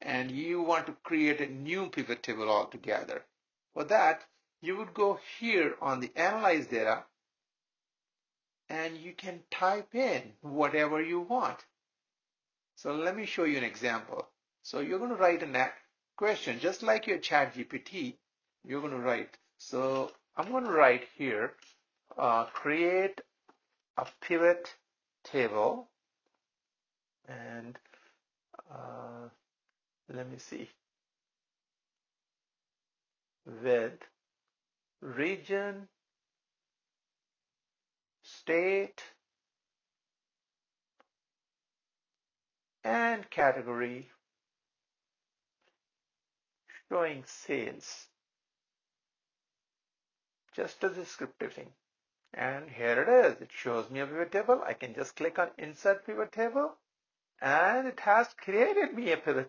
and you want to create a new pivot table altogether. For that, you would go here on the analyze data and you can type in whatever you want. So let me show you an example. So you're going to write a question just like your ChatGPT. You're going to write. So I'm going to write here, uh, create a pivot table and let me see. With region state and category showing sales. Just a descriptive thing. And here it is. It shows me a pivot table. I can just click on insert pivot table. And it has created me a pivot